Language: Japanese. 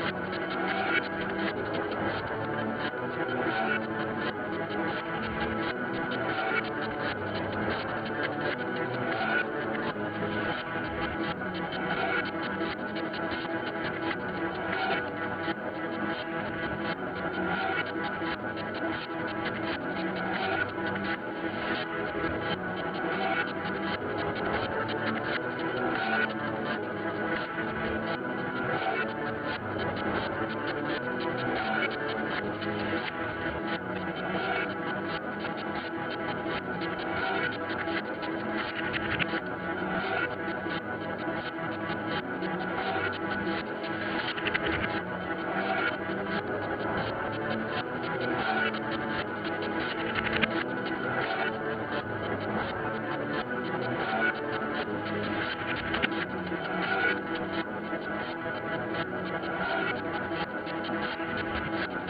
you Thank you.